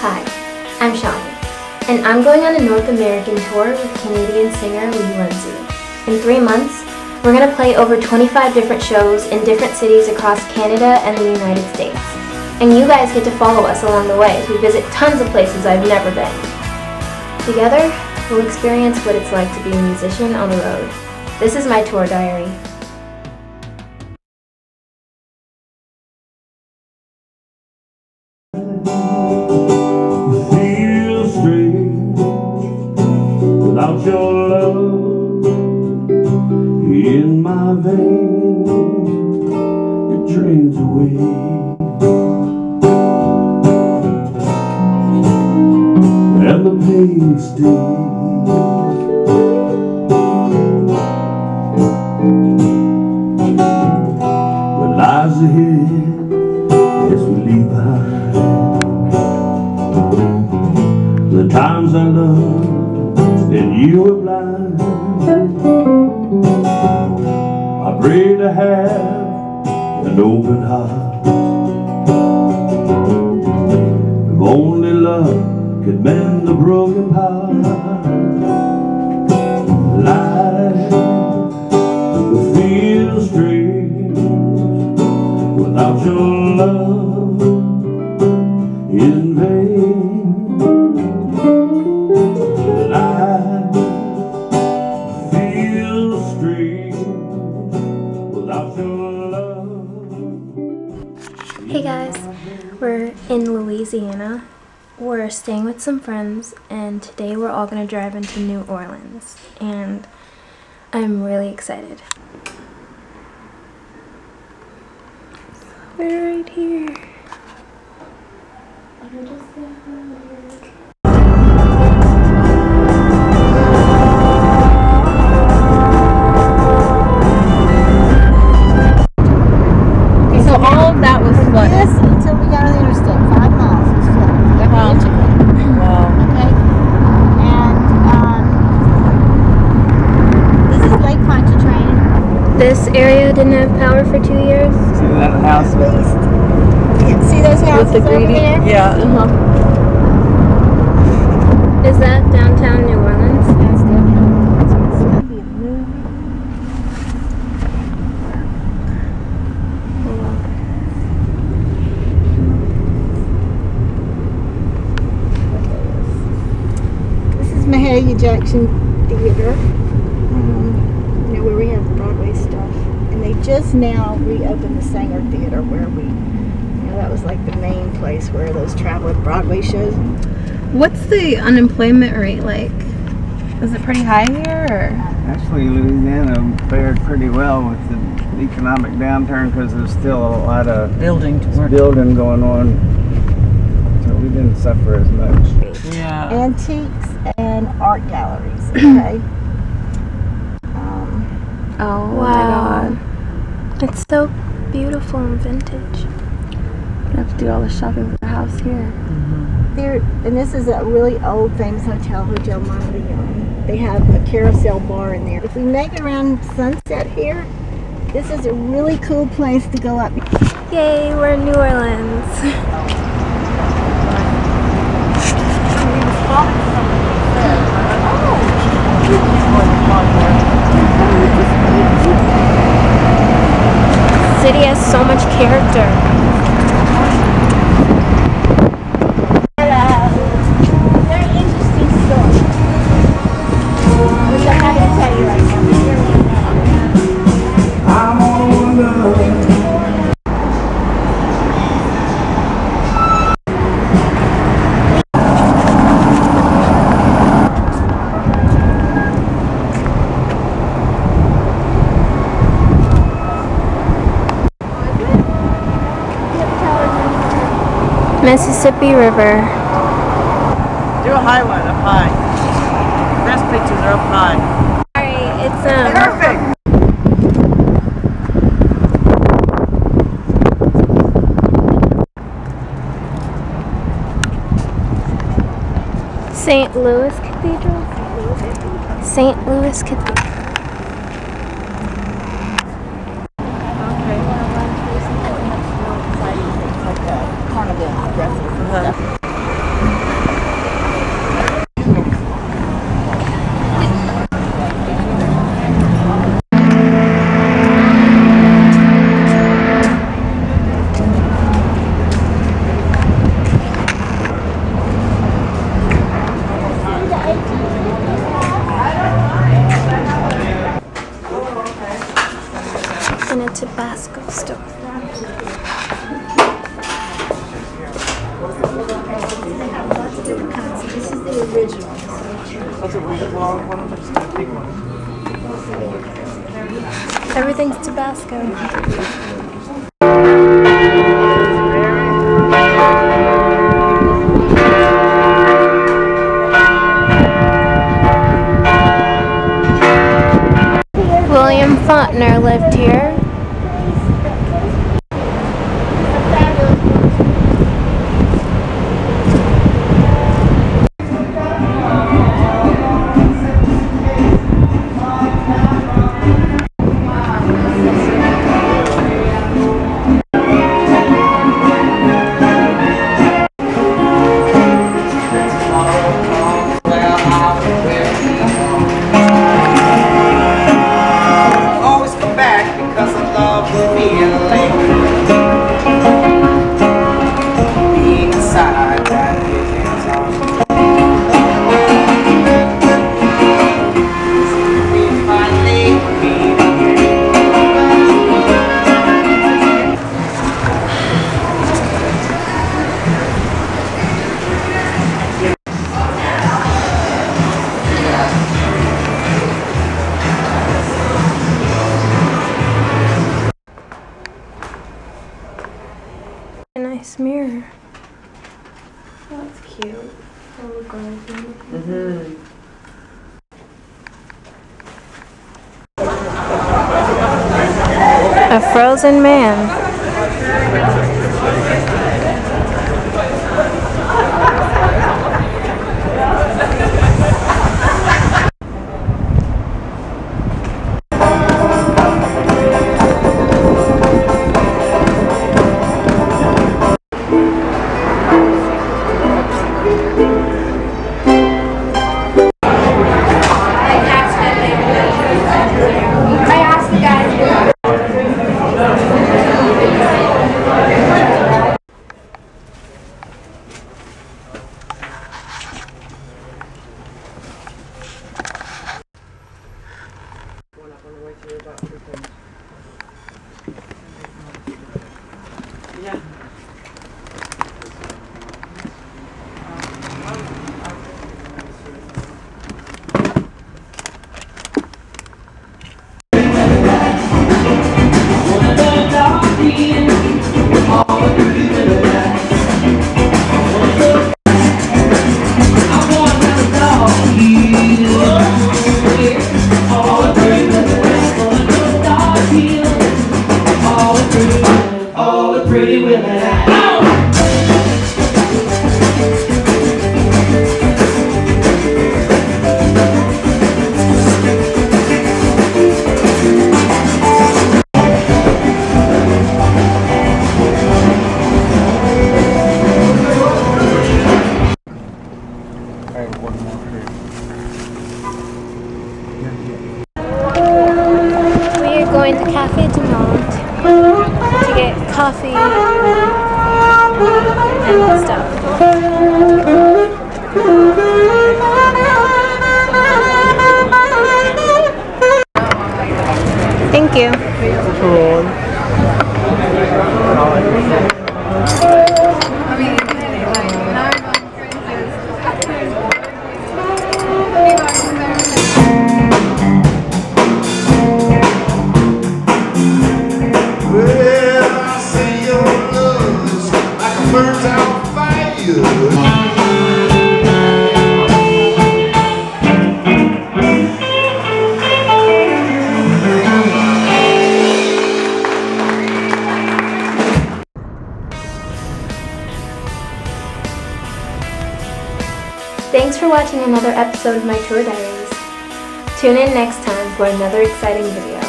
Hi, I'm Shani, and I'm going on a North American tour with Canadian singer Lee Lindsey. In three months, we're going to play over 25 different shows in different cities across Canada and the United States. And you guys get to follow us along the way as we visit tons of places I've never been. Together, we'll experience what it's like to be a musician on the road. This is my tour diary. Your love in my veins. It drains away. And the pain stays. What lies ahead as we leave behind the times I loved and you were blind. I pray to have an open heart. If only love could mend the broken heart. Life will feel strange without your love Louisiana. We're staying with some friends, and today we're all gonna drive into New Orleans, and I'm really excited. We're right here. This area didn't have power for two years. See that house At least. Yeah, See those houses over there? Yeah. Uh-huh. Is that downtown New Orleans? That's downtown. It's gonna be a movie. This is Mahalia Jackson Theater, um, you know, where we have Broadway stuff. And they just now reopened the Saenger Theater where we, you know, that was like the main place where those traveling Broadway shows. What's the unemployment rate like? Is it pretty high here? Or? Actually, Louisiana fared pretty well with the economic downturn because there's still a lot of building to work. building going on. So we didn't suffer as much. Yeah. Antiques and art galleries, okay? um, Oh Wow. It's so beautiful and vintage. I have to do all the shopping for the house here. Mm-hmm. there, and this is a really old famous hotel, Hotel Monteleone. They have a carousel bar in there. If we make it around sunset here, this is a really cool place to go up. Yay, we're in New Orleans. Mississippi River. Do a high one up high. Best pictures are up high. Sorry, it's um Perfect. St. Louis Cathedral. St. Louis Cathedral. 可 Everything's Tabasco. William Faulkner lived here. this mirror. That's cute. Mm-hmm. A frozen man. for watching another episode of my tour diaries. Tune in next time for another exciting video.